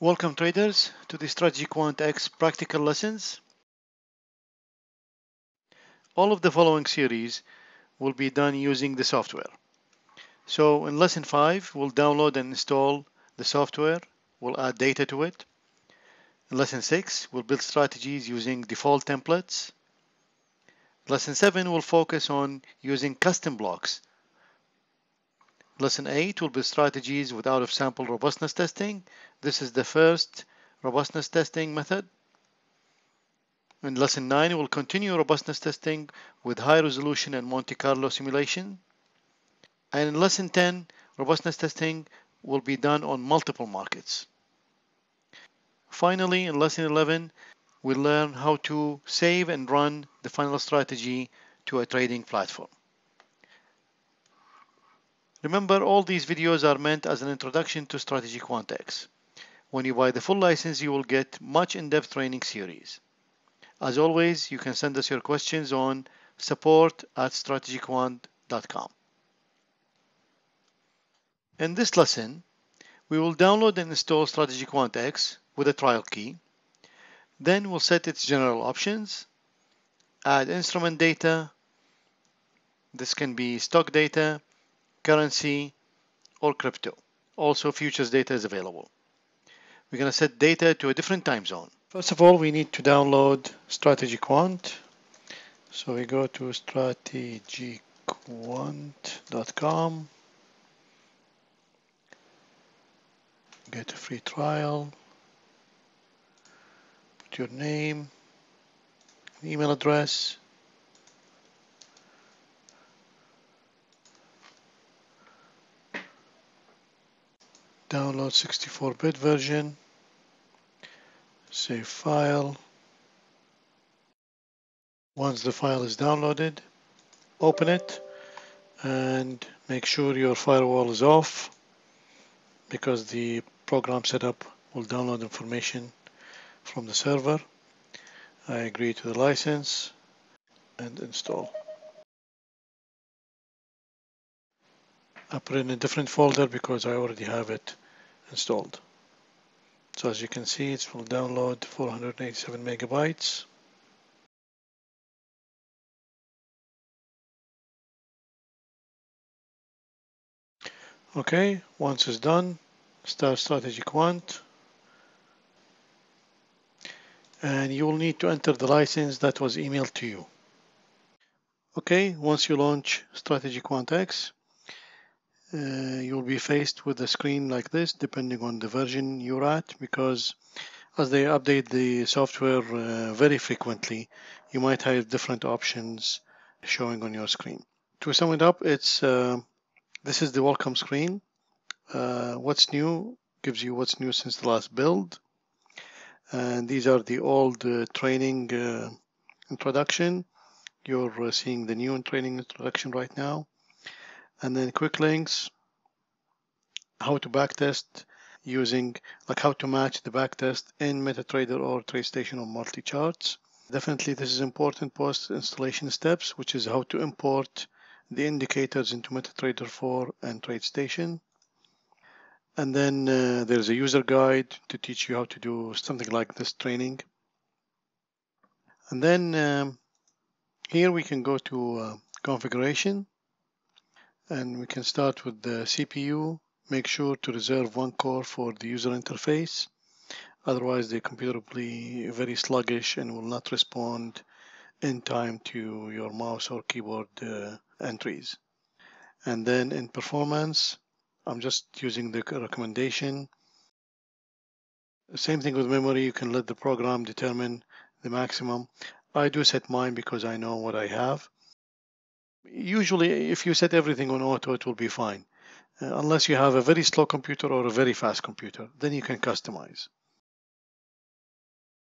Welcome traders to the Strategy Quant X practical lessons. All of the following series will be done using the software. So in lesson 5, we'll download and install the software. We'll add data to it. In lesson 6, we'll build strategies using default templates. Lesson 7 will focus on using custom blocks Lesson 8 will be strategies with out-of-sample robustness testing. This is the first robustness testing method. In lesson 9, we'll continue robustness testing with high resolution and Monte Carlo simulation. And in lesson 10, robustness testing will be done on multiple markets. Finally, in lesson 11, we'll learn how to save and run the final strategy to a trading platform. Remember, all these videos are meant as an introduction to Strategy Quant X. When you buy the full license, you will get much in-depth training series. As always, you can send us your questions on support at strategyquant.com. In this lesson, we will download and install Strategy Quant X with a trial key. Then we'll set its general options, add instrument data. This can be stock data, currency, or crypto. Also, futures data is available. We're going to set data to a different time zone. First of all, we need to download Strategy Quant. So we go to strategyquant.com, get a free trial, put your name, email address, download 64-bit version, save file. Once the file is downloaded, open it and make sure your firewall is off because the program setup will download information from the server. I agree to the license and install. I put it in a different folder because I already have it installed. So as you can see, it will download 487 megabytes. Okay, once it's done, start Strategy Quant. And you will need to enter the license that was emailed to you. Okay, once you launch Strategy Quant X, uh, you'll be faced with a screen like this depending on the version you're at because as they update the software uh, very frequently you might have different options showing on your screen. To sum it up it's uh, this is the welcome screen. Uh, what's new gives you what's new since the last build and these are the old uh, training uh, introduction. You're seeing the new training introduction right now and then quick links, how to backtest using like how to match the backtest in MetaTrader or TradeStation or multi-charts. Definitely this is important post installation steps, which is how to import the indicators into MetaTrader 4 and TradeStation. And then uh, there's a user guide to teach you how to do something like this training. And then um, here we can go to uh, configuration and we can start with the CPU make sure to reserve one core for the user interface. Otherwise the computer will be very sluggish and will not respond in time to your mouse or keyboard uh, entries. And then in performance I'm just using the recommendation. Same thing with memory. You can let the program determine the maximum. I do set mine because I know what I have usually if you set everything on auto it will be fine. Uh, unless you have a very slow computer or a very fast computer then you can customize.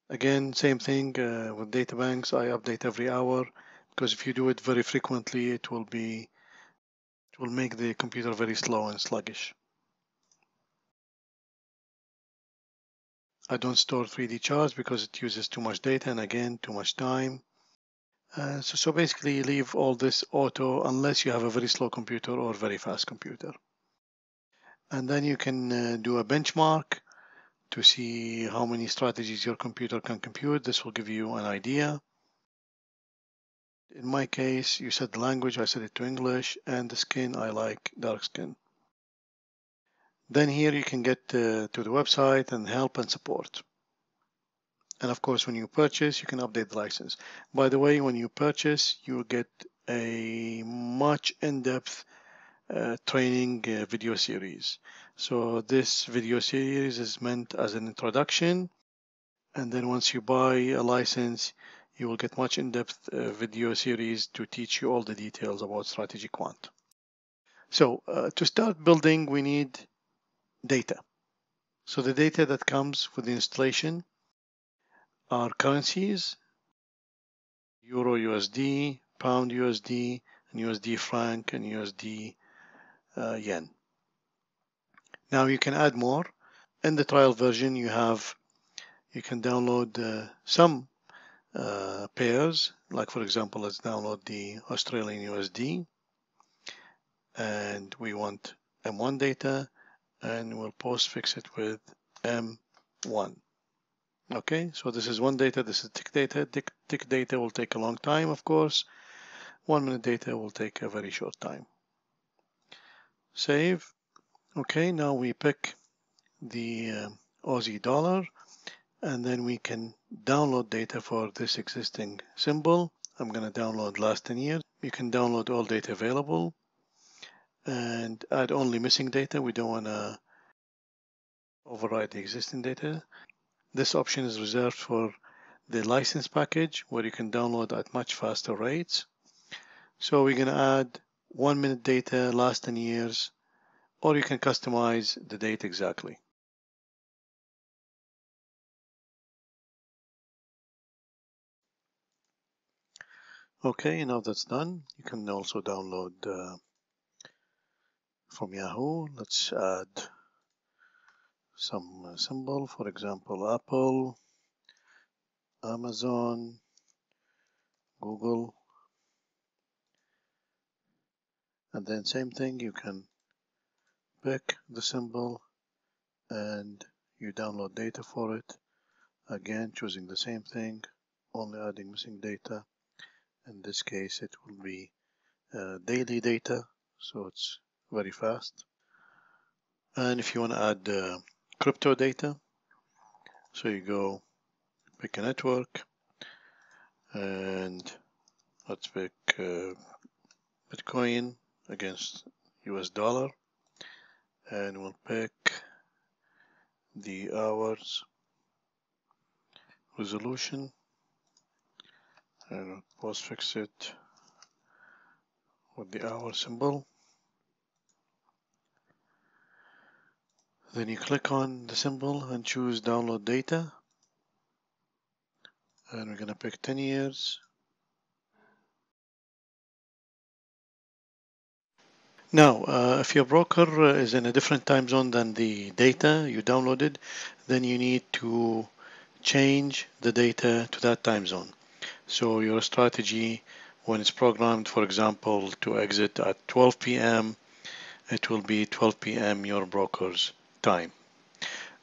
Again same thing uh, with data banks. I update every hour because if you do it very frequently it will be it will make the computer very slow and sluggish. I don't store 3D charts because it uses too much data and again too much time uh, so, so basically leave all this auto unless you have a very slow computer or very fast computer. And then you can uh, do a benchmark to see how many strategies your computer can compute. This will give you an idea. In my case, you set the language, I set it to English, and the skin, I like dark skin. Then here you can get uh, to the website and help and support. And of course, when you purchase, you can update the license. By the way, when you purchase, you will get a much in-depth uh, training uh, video series. So this video series is meant as an introduction. And then once you buy a license, you will get much in-depth uh, video series to teach you all the details about strategy quant. So uh, to start building, we need data. So the data that comes with the installation are currencies, Euro USD, Pound USD, and USD franc, and USD uh, yen. Now you can add more. In the trial version, you have you can download uh, some uh, pairs. Like for example, let's download the Australian USD, and we want M1 data, and we'll postfix it with M1. Okay, so this is one data, this is tick data. Tick, tick data will take a long time, of course. One minute data will take a very short time. Save. Okay, now we pick the uh, Aussie dollar and then we can download data for this existing symbol. I'm going to download last 10 years. You can download all data available and add only missing data. We don't want to override the existing data. This option is reserved for the license package where you can download at much faster rates. So we're going to add one minute data, last 10 years, or you can customize the date exactly. Okay, now that's done, you can also download uh, from Yahoo. Let's add some symbol, for example, Apple, Amazon, Google, and then same thing, you can pick the symbol and you download data for it. Again, choosing the same thing, only adding missing data. In this case, it will be uh, daily data, so it's very fast. And if you want to add uh, crypto data, so you go pick a network and let's pick uh, Bitcoin against US dollar. And we'll pick the hours resolution. And postfix it with the hour symbol then you click on the symbol and choose download data and we're going to pick 10 years Now, uh, if your broker is in a different time zone than the data you downloaded, then you need to change the data to that time zone. So your strategy, when it's programmed, for example, to exit at 12 p.m., it will be 12 p.m. your broker's time.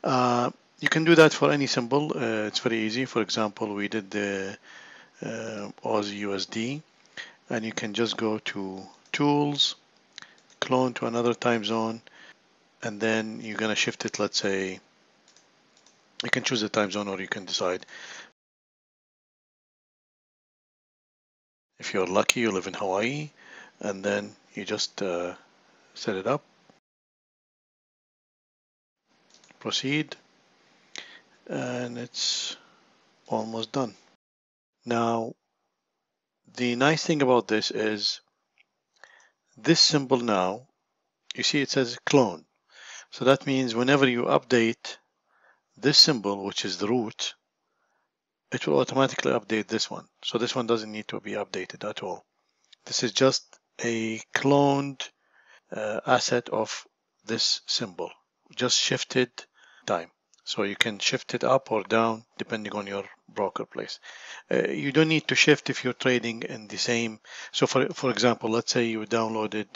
Uh, you can do that for any symbol. Uh, it's very easy. For example, we did the uh, Aussie USD, and you can just go to Tools, clone to another time zone and then you're going to shift it let's say you can choose the time zone or you can decide if you're lucky you live in Hawaii and then you just uh, set it up proceed and it's almost done now the nice thing about this is this symbol now, you see it says clone. So that means whenever you update this symbol, which is the root, it will automatically update this one. So this one doesn't need to be updated at all. This is just a cloned uh, asset of this symbol, just shifted time. So you can shift it up or down depending on your broker place. Uh, you don't need to shift if you're trading in the same. So for, for example, let's say you downloaded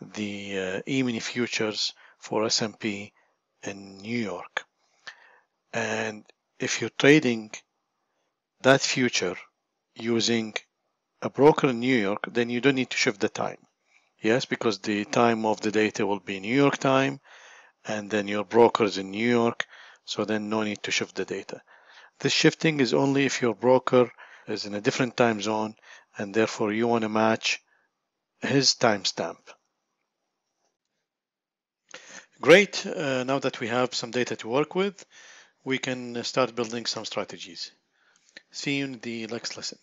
the uh, E-mini futures for S&P in New York. And if you're trading that future using a broker in New York, then you don't need to shift the time. Yes, because the time of the data will be New York time, and then your broker is in New York, so then no need to shift the data. This shifting is only if your broker is in a different time zone, and therefore you want to match his timestamp. Great, uh, now that we have some data to work with, we can start building some strategies. See you in the next lesson.